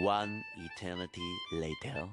One eternity later.